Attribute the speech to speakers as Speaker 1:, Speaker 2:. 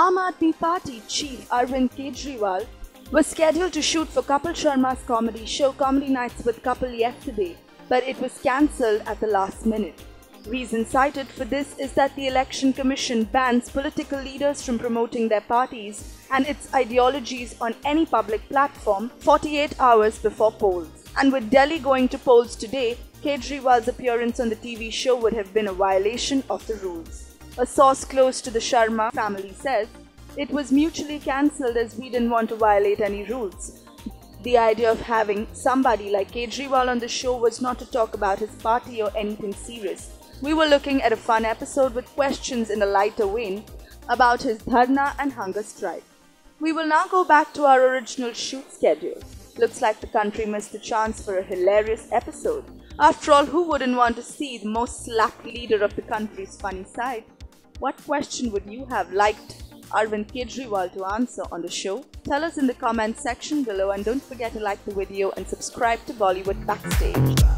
Speaker 1: Aam Aadmi Party chief Arvind Kejriwal was scheduled to shoot for Kapil Sharma's comedy show Comedy Nights with Kapil yesterday, but it was cancelled at the last minute. Reason cited for this is that the Election Commission bans political leaders from promoting their parties and its ideologies on any public platform 48 hours before polls. And with Delhi going to polls today, Kejriwal's appearance on the TV show would have been a violation of the rules. A source close to the Sharma family says, It was mutually cancelled as we didn't want to violate any rules. The idea of having somebody like Kejriwal on the show was not to talk about his party or anything serious. We were looking at a fun episode with questions in a lighter vein about his dharna and hunger strike. We will now go back to our original shoot schedule. Looks like the country missed a chance for a hilarious episode. After all, who wouldn't want to see the most slack leader of the country's funny side? What question would you have liked Arvind Kejriwal to answer on the show? Tell us in the comment section below and don't forget to like the video and subscribe to Bollywood Backstage.